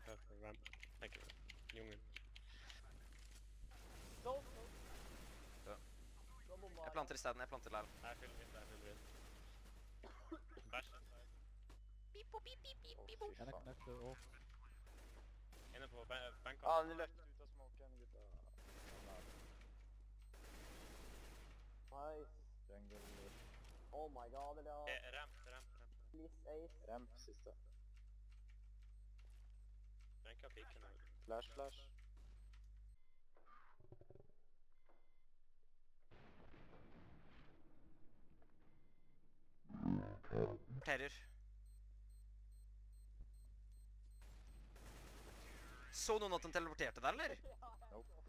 Purple ramp. Like, djungeln. Go, go. Ja. Gå bomba. Jeg planter i stedet, jeg planter larm. Här fyller vi, där fyller vi. Bärs. Åh, fy En er fan. knekt off. Inne på ba- bank Ja, ni löpte ut av smoken gutta. Nice. Jungle, Oh my god, eller. Eh, ramp, ramp, ramp. Please ace. ramp sista. Picken nu. Flash, flash. Terror. Så noen at den teleporterte der, eller? Nope.